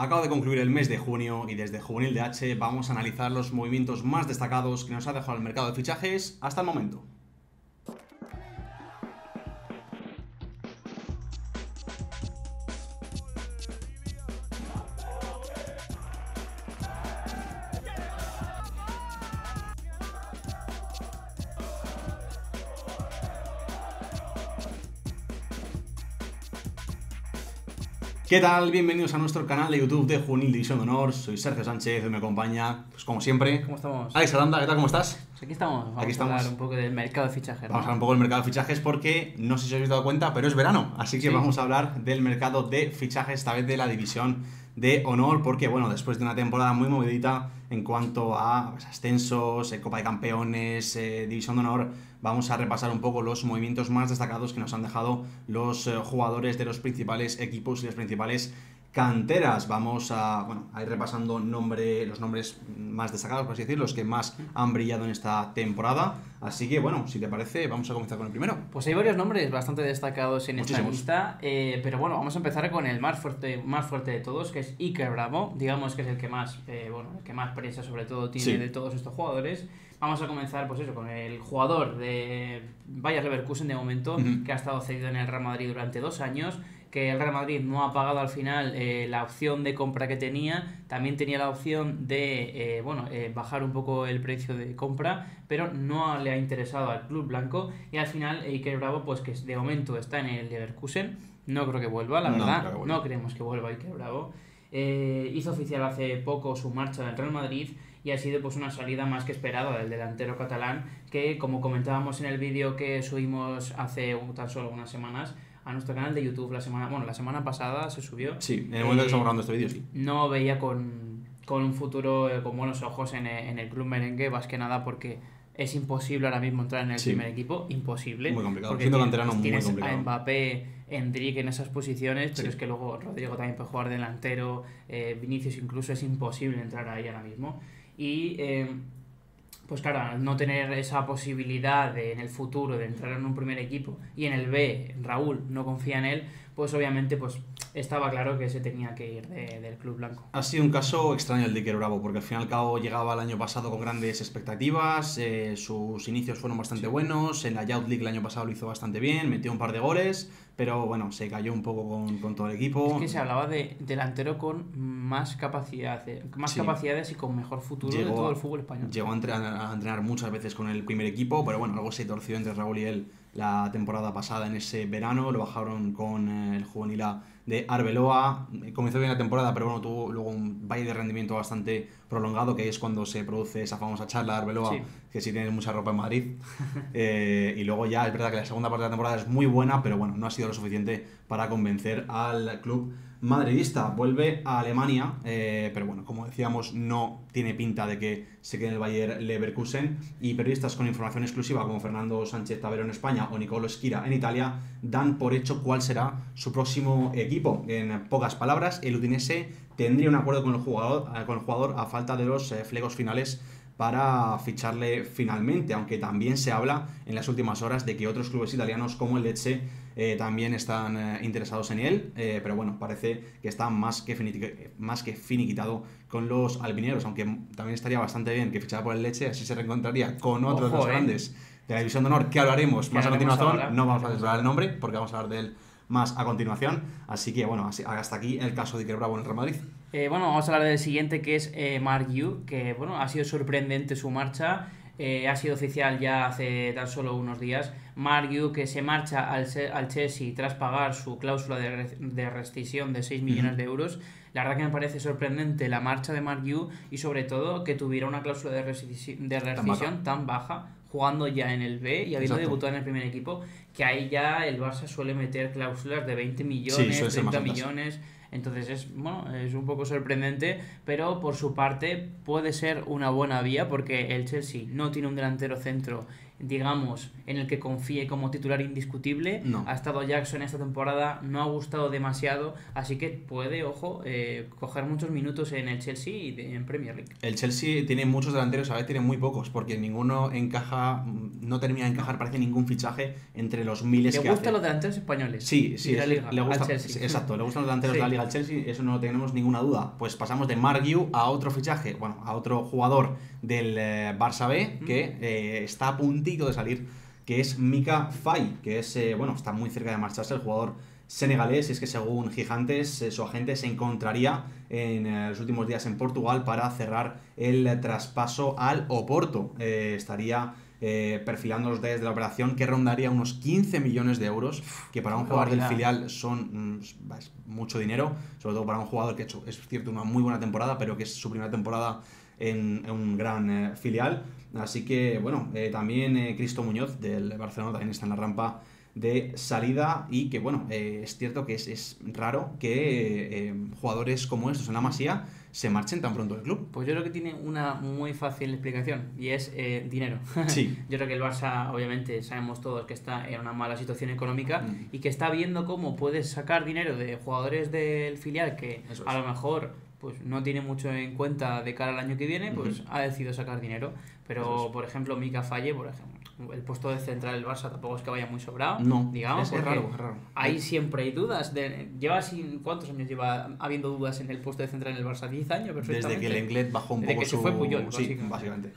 Acaba de concluir el mes de junio y desde Juvenil de H vamos a analizar los movimientos más destacados que nos ha dejado el mercado de fichajes hasta el momento. ¿Qué tal? Bienvenidos a nuestro canal de YouTube de Juvenil División de Honor. Soy Sergio Sánchez y me acompaña, pues como siempre, ¿Cómo estamos? Alex Aranda. ¿Qué tal? ¿Cómo estás? Pues aquí estamos. Vamos Aquí estamos. a hablar un poco del mercado de fichajes. ¿no? Vamos a hablar un poco del mercado de fichajes porque no sé si os habéis dado cuenta, pero es verano. Así que Sí. vamos a hablar del mercado de fichajes, esta vez de la división de honor, porque bueno, después de una temporada muy movidita en cuanto a pues, ascensos, eh, Copa de Campeones, eh, división de honor, vamos a repasar un poco los movimientos más destacados que nos han dejado los eh, jugadores de los principales equipos y las principales canteras. Vamos a, bueno, a ir repasando nombre, los nombres más destacados, por así decirlo, los que más han brillado en esta temporada. Así que, bueno, si te parece, vamos a comenzar con el primero. Pues hay varios nombres bastante destacados en esta lista, eh, pero bueno, vamos a empezar con el más fuerte, más fuerte de todos, que es Iker Bravo, digamos que es el que más, eh, bueno, el que más presa sobre todo tiene Sí. de todos estos jugadores. Vamos a comenzar, pues eso, con el jugador de Bayer Leverkusen de momento, que ha estado cedido en el Real Madrid durante dos años, que el Real Madrid no ha pagado al final eh, la opción de compra que tenía, también tenía la opción de, eh, bueno, eh, bajar un poco el precio de compra, pero no le ha interesado al club blanco y al final Iker Bravo, pues que de momento está en el Leverkusen, no creo que vuelva, la No verdad, vuelva. no creemos que vuelva Iker Bravo. Hizo oficial hace poco su marcha del Real Madrid y ha sido pues una salida más que esperada del delantero catalán que como comentábamos en el vídeo que subimos hace un- tan solo unas semanas a nuestro canal de YouTube la semana bueno la semana pasada se subió Sí, en el momento Eh, que estamos grabando este vídeo, sí. no veía con, con un futuro eh, con buenos ojos en, el- en el club merengue más que nada porque es imposible ahora mismo entrar en el Sí. primer equipo imposible Muy complicado. porque Siendo canterano, muy complicado. a Mbappé Enrique en esas posiciones pero Sí. es que luego Rodrigo también puede jugar delantero eh, Vinicius incluso es imposible entrar ahí ahora mismo y eh, pues claro, al no tener esa posibilidad de, en el futuro de entrar en un primer equipo y en el B Raúl no confía en él, pues obviamente pues estaba claro que se tenía que ir de- del club blanco. Ha sido un caso extraño el de Iker Bravo, porque al fin y al cabo llegaba el año pasado con grandes expectativas, eh, sus inicios fueron bastante buenos, en la Youth League el año pasado lo hizo bastante bien, metió un par de goles, pero bueno, se cayó un poco con, con todo el equipo. Es que se hablaba de delantero con más capacidad, más Sí. capacidades y con mejor futuro de Llegó todo a- el fútbol español. Llegó a entrenar, a entrenar muchas veces con el primer equipo, pero bueno, algo se torció entre Raúl y él la temporada pasada en ese verano. Lo bajaron con eh, el juvenil A de Arbeloa. Comenzó bien la temporada, pero bueno, tuvo luego un valle de rendimiento bastante prolongado, que es cuando se produce esa famosa charla de Arbeloa, Sí. que si tienes mucha ropa en Madrid. Eh, y luego ya es verdad que la segunda parte de la temporada es muy buena, pero bueno, no ha sido lo suficiente para convencer al club madridista. Vuelve a Alemania, eh, pero bueno, como decíamos, no tiene pinta de que se quede en el Bayer Leverkusen. Y periodistas con información exclusiva como Fernando Sánchez Tavero en España o Nicolo Esquira en Italia dan por hecho cuál será su próximo equipo. En pocas palabras, el Udinese tendría un acuerdo con el jugador, eh, con el jugador a falta de los eh, flegos finales para ficharle finalmente, aunque también se habla en las últimas horas de que otros clubes italianos como el Lecce eh, también están eh, interesados en él, eh, pero bueno, parece que está más que, más que finiquitado con los albineros, aunque también estaría bastante bien que fichara por el Leche, así se reencontraría con otros Ojo, dos eh. grandes de la División de Honor que hablaremos más a continuación, ahora. no vamos a desvelar el nombre porque vamos a hablar de él más a continuación, así que bueno, así- hasta aquí el caso de Iker Bravo en el Real Madrid. Bueno, vamos a hablar del siguiente que es Mark Yu, que bueno, ha sido sorprendente su marcha. Eh, ha sido oficial ya hace tan solo unos días. Mark Yu que se marcha al, al Chelsea tras pagar su cláusula de, de rescisión de 6 millones de euros. La verdad que me parece sorprendente la marcha de Mark Yu y sobre todo que tuviera una cláusula de rescisión tan baja. Jugando ya en el B y habiendo Exacto. debutado en el primer equipo, que ahí ya el Barça suele meter cláusulas de 20 Sí, millones, más 30 altas. millones. Entonces es, bueno, es un poco sorprendente, pero por su parte puede ser una buena vía porque el Chelsea no tiene un delantero centro digamos, en el que confíe como titular indiscutible. No. Ha estado Jackson esta temporada, no ha gustado demasiado, así que puede, ojo, eh, coger muchos minutos en el Chelsea y de- en Premier League. El Chelsea tiene muchos delanteros, a veces tiene muy pocos, porque ninguno encaja, no termina de encajar, parece ningún fichaje entre los miles ¿Le que gustan los delanteros españoles? Sí, sí, Y la liga, le gusta, al Chelsea. sí, exacto, le gustan los delanteros Sí. de la Liga al Chelsea, eso no tenemos ninguna duda. Pues pasamos de Mark Yu a otro fichaje, bueno, a otro jugador del eh, Barça B que eh, está a de salir, que es Mika Fay, que es, eh, bueno, está muy cerca de marcharse el jugador senegalés, y es que según Gigantes, eh, su agente se encontraría en eh, los últimos días en Portugal para cerrar el traspaso al Oporto. Estaría eh, perfilando los detalles de la operación que rondaría unos 15 millones de euros, que para un jugador del filial son mm, mucho dinero, sobre todo para un jugador que ha hecho, es cierto, una muy buena temporada, pero que es su primera temporada en, en un gran eh, filial. Así que, bueno, eh, también eh, Cristo Muñoz del Barcelona también está en la rampa de salida y que, bueno, eh, es cierto que es, es raro que eh, jugadores como estos en la Masía se marchen tan pronto del club. Pues yo creo que tiene una muy fácil explicación y es eh, dinero. Sí. yo creo que el Barça, obviamente, sabemos todos que está en una mala situación económica Mm. y que está viendo cómo puedes sacar dinero de jugadores del filial que Eso a es. lo mejor pues no tiene mucho en cuenta de cara al año que viene, pues Ujú. ha decidido sacar dinero. Pero, es. por ejemplo, Mika Falle, por ejemplo, el puesto de central del Barça tampoco es que vaya muy sobrado. No, digamos, es, raro, es raro. Ahí siempre hay dudas. De, lleva sin, ¿Cuántos años lleva habiendo dudas en el puesto de central en el Barça? ¿10 años? Desde que el Englet bajó un Desde poco que se su... fue Puyol, sí, básicamente. básicamente.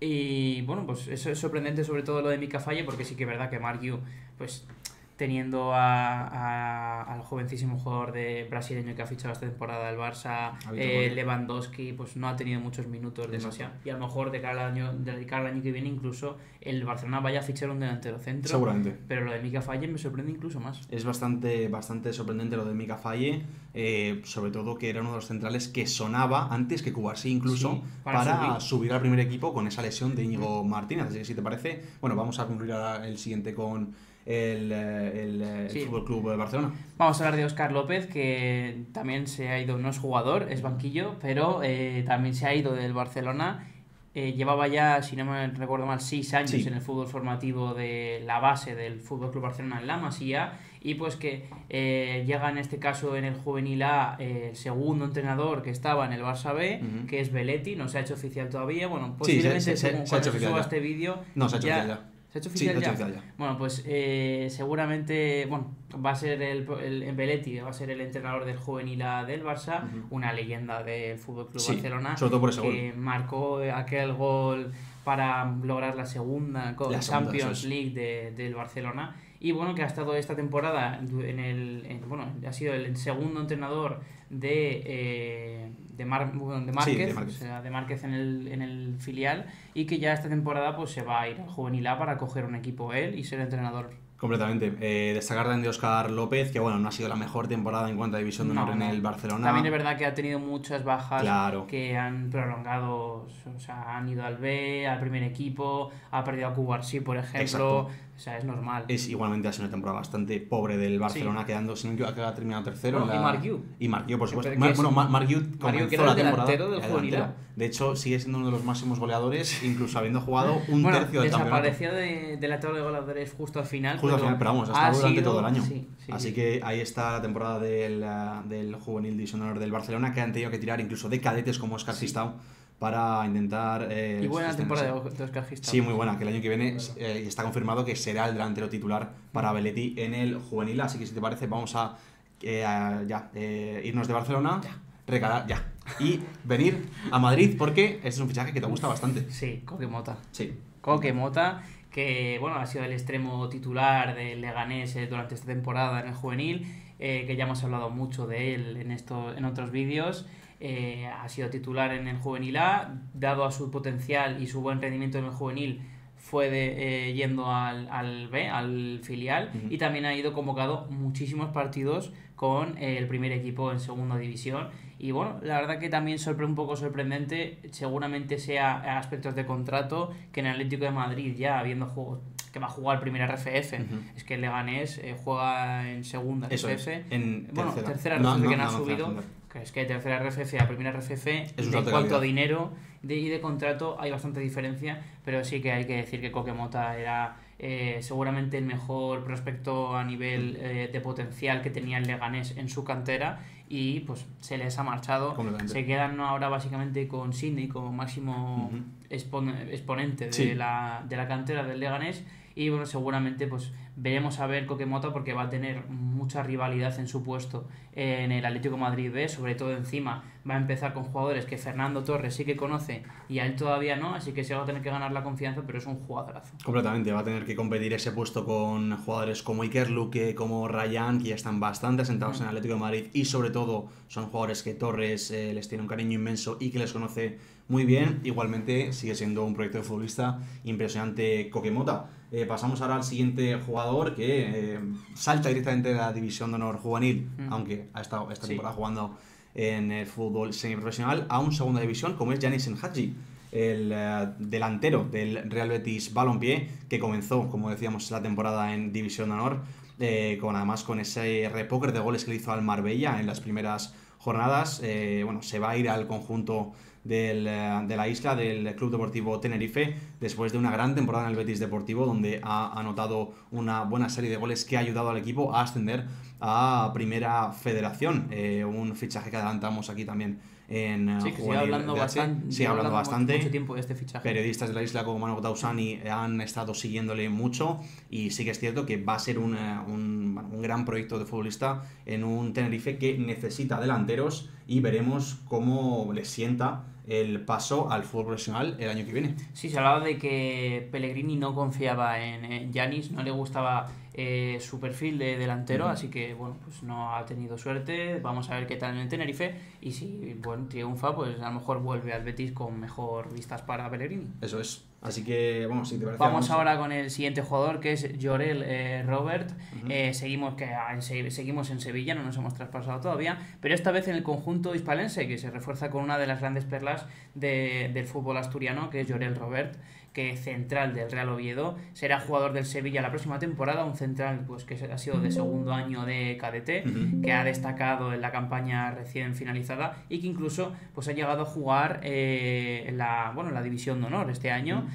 Y bueno, pues eso es sorprendente sobre todo lo de Mika Falle, porque sí que es verdad que Mark Yu, pues teniendo a, a- al jovencísimo jugador de brasileño que ha fichado esta temporada del Barça, eh. Lewandowski, pues no ha tenido muchos minutos demasiado. Y a lo mejor de cara, al año, de cara al año que viene incluso el Barcelona vaya a fichar un delantero centro. Seguramente. Pero lo de Mika Falle me sorprende incluso más. Es bastante, bastante sorprendente lo de Mika Falle, eh, sobre todo que era uno de los centrales que sonaba antes que Cubarsí incluso Sí, para para, subir. subir. al primer equipo con esa lesión de Íñigo Martínez. Así que si te parece, bueno, vamos a concluir ahora el siguiente con el, eh, el, eh, el Sí. Fútbol Club de Barcelona. Vamos a hablar de Oscar López, que también se ha ido, no es jugador, es banquillo, pero eh, también se ha ido del Barcelona. Eh, llevaba ya, si no me recuerdo mal, seis años Sí. en el fútbol formativo de la base del Fútbol Club Barcelona en la Masía. Y pues que eh, llega en este caso en el Juvenil A eh, el segundo entrenador que estaba en el Barça B, Ujú. que es Beletti, no se ha hecho oficial todavía. Bueno, Sí, posiblemente se- se- según se ha hecho se oficial suba ya. este vídeo. No, se ha hecho ya- oficial ya. ¿Se ha hecho Sí, oficial hecho ya? oficial ya. Bueno, pues eh, seguramente, bueno, va a ser el, el, va a ser el entrenador del juvenil A del Barça, una leyenda del Fútbol Club Sí, Barcelona, sobre todo por ese que marcó aquel gol para lograr la segunda La Champions. League de- del Barcelona y bueno que ha estado esta temporada en el en- bueno ha sido el segundo entrenador de eh, de, Mar- bueno, de Márquez, de Márquez. o sea, de Márquez en el, en el filial y que ya esta temporada pues se va a ir al juvenil A para coger un equipo él y ser entrenador Completamente. Eh, destacar también de Oscar López, que bueno, no ha sido la mejor temporada en cuanto a división de No, honor en no. el Barcelona. También es verdad que ha tenido muchas bajas Claro. que han prolongado, o sea, han ido al B, al primer equipo, ha perdido a Cubarsí, por ejemplo, Exacto. O sea, es normal. Es igualmente ha sido una temporada bastante pobre del Barcelona, quedando sin que ha terminado tercero. Bueno, en y la- Marc Yu. Y Marc Yu, por supuesto. Mar- bueno, Mar- Yu, comenzó que era la el temporada. del juvenil. De hecho, sigue siendo uno de los máximos goleadores, incluso habiendo jugado un bueno, tercio del campeonato. desapareció de, de la tabla de goleadores justo al final. Justo al final, pero vamos, ha ha estado durante sido- todo el año. sí, sí, Así sí. que ahí está la temporada del, eh, del juvenil División de Honor del Barcelona, que han tenido que tirar incluso de cadetes como Oscar Sistau para intentar. eh, Y buena temporada de, Oscar Gistau. Sí, muy buena, que el año que viene eh, está confirmado que será el delantero titular para Beletti en el juvenil. Así que si te parece, vamos a, eh, a ya eh, irnos de Barcelona, recalar ya y venir a Madrid porque este es un fichaje que te gusta bastante. Sí, Coque Mota. Sí. Coque Mota, que bueno, ha sido el extremo titular del Leganés eh, durante esta temporada en el juvenil, eh, que ya hemos hablado mucho de él en, esto, en otros vídeos. Eh, ha sido titular en el juvenil A, dado a su potencial y su buen rendimiento en el juvenil, fue de, yendo al, al B, al filial, y también ha ido convocado muchísimos partidos con el primer equipo en segunda división. Y bueno, la verdad que también sorprende un poco sorprendente, seguramente sea aspectos de contrato, que en el Atlético de Madrid ya habiendo juego que va a jugar primera RFF, Ujú. es que el Leganés eh, juega en segunda Eso RFF, es, en bueno, tercera. tercera No, RFF no, que no, no, ha no, subido, que es que tercera RFF a primera RFF, en cuanto a dinero de, y de contrato hay bastante diferencia, pero sí que hay que decir que Kokemota era eh, seguramente el mejor prospecto a nivel eh, de potencial que tenía el Leganés en su cantera y pues se les ha marchado. Se quedan ahora básicamente con Sidney como máximo expon- exponente de, Sí. la, de la cantera del Leganés y bueno, seguramente pues veremos a ver Kokemota porque va a tener mucha rivalidad en su puesto en el Atlético Madrid B, sobre todo encima va a empezar con jugadores que Fernando Torres sí que conoce y a él todavía no, así que se va a tener que ganar la confianza, pero es un jugadorazo. Completamente, va a tener que competir ese puesto con jugadores como Iker Luque, como Ryan, que ya están bastante asentados en el Atlético de Madrid y sobre todo son jugadores que Torres eh, les tiene un cariño inmenso y que les conoce muy bien. Igualmente sigue siendo un proyecto de futbolista impresionante Kokemota. Eh, pasamos ahora al siguiente jugador que eh, salta directamente de la división de honor juvenil, Mm. aunque ha estado esta Sí. temporada jugando en el fútbol semiprofesional, a un segunda división como es Yanis Enhaji el eh, delantero del Real Betis Balompié, que comenzó, como decíamos, la temporada en División de Honor, eh, con además con ese repóker de goles que le hizo al Marbella en las primeras jornadas. eh, bueno, se va a ir al conjunto del, eh, de la isla, del Club Deportivo Tenerife, después de una gran temporada en el Betis Deportivo, donde ha anotado una buena serie de goles que ha ayudado al equipo a ascender a Primera Federación. Eh, un fichaje que adelantamos aquí también en eh, Sí, que sigue hablando bastante, Sigue hablando mu- bastante. mucho tiempo de este fichaje. Periodistas de la isla como Manu Tausani han estado siguiéndole mucho y sí que es cierto que va a ser un, eh, un, un gran proyecto de futbolista en un Tenerife que necesita delanteros y veremos cómo le sienta el paso al fútbol profesional el año que viene. Sí, se hablaba de que Pellegrini no confiaba en Yanis, no le gustaba eh, su perfil de delantero, Ujú. así que bueno, pues no ha tenido suerte. Vamos a ver qué tal en el Tenerife y si bueno, triunfa, pues a lo mejor vuelve al Betis con mejor vistas para Pellegrini. Eso es. Así que, bueno, si te parece. Vamos ahora con el siguiente jugador que es Jorel eh, Robert. Eh, seguimos, que, ah, en Se- seguimos en Sevilla, no nos hemos traspasado todavía, pero esta vez en el conjunto hispalense que se refuerza con una de las grandes perlas de- del fútbol asturiano que es Jorel Robert que es central del Real Oviedo, será jugador del Sevilla la próxima temporada, un central pues que ha sido de segundo año de cadete, que ha destacado en la campaña recién finalizada y que incluso pues ha llegado a jugar eh, en la bueno en la división de honor este año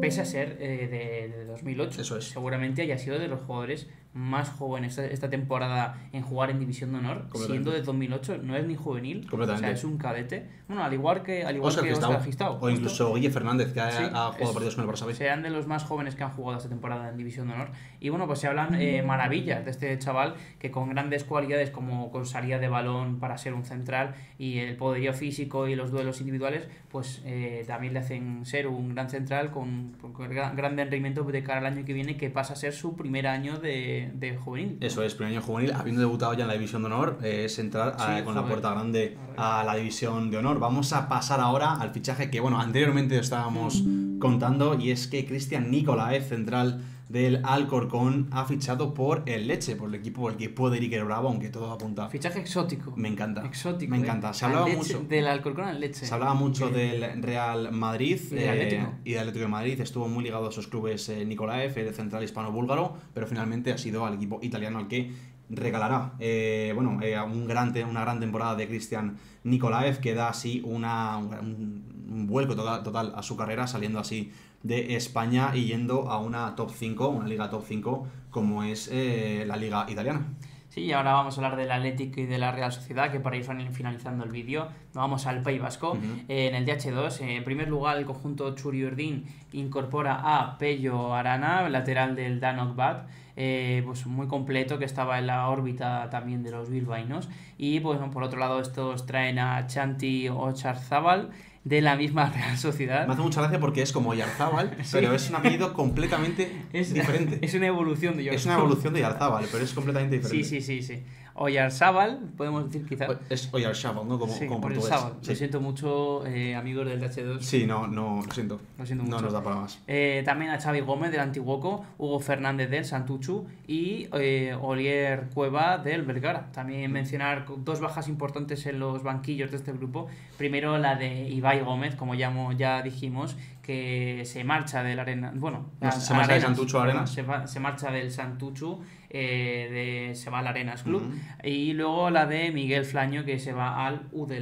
pese a ser eh, de, de 2008 Eso es. seguramente haya sido de los jugadores más jóvenes esta, esta temporada en jugar en división de honor siendo de 2008 no es ni juvenil Completamente. o sea es un cadete bueno al igual que al igual Oscar que Gistau, Oscar Gistau, o incluso Guille Fernández, que ha, Sí, ha jugado es- partidos con el Barça B. Serán de los más jóvenes que han jugado esta temporada en División de Honor. Y bueno, pues se hablan eh, maravillas de este chaval que con grandes cualidades como con salida de balón para ser un central y el poderío físico y los duelos individuales, pues eh, también le hacen ser un gran central con, con gran, gran rendimiento de cara al año que viene que pasa a ser su primer año de, de juvenil. Eso es, primer año juvenil, habiendo debutado ya en la división de honor, eh, es entrar a- con la puerta grande a la división de honor. Vamos a pasar ahora al fichaje que, bueno, anteriormente estábamos contando, y es que Cristian Nicolae, central del Alcorcón, ha fichado por el Leche, por el equipo por el que puede ir Bravo, aunque todo apunta. Fichaje exótico. Me encanta. Exótico. Me eh. encanta. Se hablaba Leche- mucho. Del Alcorcón al Leche. Se hablaba mucho del Real Madrid Y del eh, y del Atlético de Madrid. Estuvo muy ligado a esos clubes eh, Nikolaev, el central hispano-búlgaro, pero finalmente ha sido al equipo italiano al que regalará eh, bueno, eh, un gran una gran temporada de Cristian Nikolaev que da así una, un, un vuelco total, total a su carrera, saliendo así de España y yendo a una top 5, una liga top 5 como es eh, la liga italiana. Sí, y ahora vamos a hablar del Atlético y de la Real Sociedad, que para ir fin- finalizando el vídeo, nos vamos al País Vasco. Eh, en el DH2, eh, en primer lugar, el conjunto Churi Urdin incorpora a Pello Arana, lateral del Danok Bat, eh, pues muy completo, que estaba en la órbita también de los bilbaínos. Y pues por otro lado, estos traen a Chanti Ocharzábal, de la misma Real Sociedad. Me hace mucha gracia porque es como Yarzábal, pero es un apellido completamente Es, diferente. es una evolución de Es una evolución de Yarzábal, pero es completamente Sí, diferente. sí, sí, sí. Oyarzábal, podemos decir quizás. Es Oyarzábal, ¿no? Como, Sí, como portugués. Sí. Lo siento mucho, eh, amigos del DH2. Sí, no, no, lo siento. Lo siento No nos da para más. Eh, también a Xavi Gómez del Antiguoco, Hugo Fernández del Santuchu y eh, Olier Cueva del Vergara. También mencionar dos bajas importantes en los banquillos de este grupo. Primero la de Ibai Gómez, como ya, ya dijimos, que se marcha del Arena. Bueno, No, se marcha del Santucho Arenas. Se, va- se marcha del Santucho, eh, de, se va al Arenas Club. Y luego la de Miguel Flaño, que se va al UD.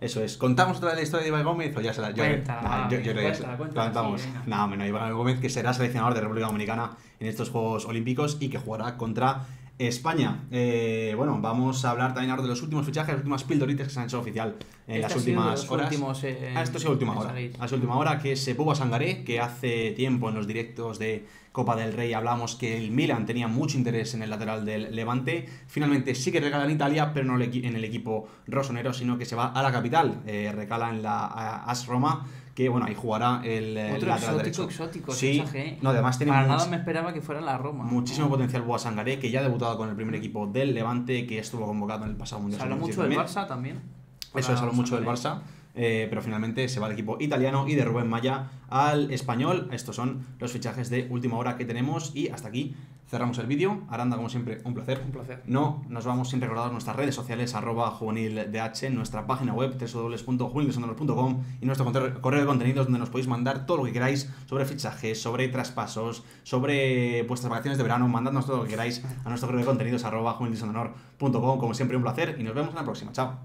Eso es. ¿Contamos otra la historia de Ibai Gómez o ya se la yo- Cuéntala, yo, cuéntala, contamos. sí, no, no, Ibai Gómez que será seleccionador de República Dominicana en estos Juegos Olímpicos y que jugará contra España. Eh, bueno, vamos a hablar también ahora de los últimos fichajes, las últimas pildoritas que se han hecho oficial en las últimas horas. últimos, eh, Ah, esto ha sido última hora. Ha sido última hora que es Puba Sangaré, que hace tiempo en los directos de Copa del Rey hablamos que el Milan tenía mucho interés en el lateral del Levante. Finalmente sí que recala en Italia, pero no en el equipo rosonero, sino que se va a la capital. Eh, recala en la AS Roma, que bueno, ahí jugará el, eh, Otro lateral exótico, derecho. exótico, Sí, ¿eh? no, además tiene Para nada me esperaba que fuera la Roma. muchísimo potencial Boa Sangaré, que ya ha debutado con el primer equipo del Levante, que estuvo convocado en el pasado Se Mundial. habla Sub-17 mucho del. Barça también. Eso es, mucho del. Barça, eh, pero finalmente se va el equipo italiano y de Rubén Maya al español. Estos son los fichajes de última hora que tenemos y hasta aquí cerramos el vídeo. Aranda, como siempre, un placer. Un placer. No, nos vamos sin recordar nuestras redes sociales, arroba juvenildh, nuestra página web, www.juvenildesonor.com y nuestro correo de contenidos donde nos podéis mandar todo lo que queráis sobre fichajes, sobre traspasos, sobre vuestras vacaciones de verano, mandadnos todo lo que queráis a nuestro correo de contenidos, arroba juvenildesonor.com. Como siempre, un placer y nos vemos en la próxima. Chao.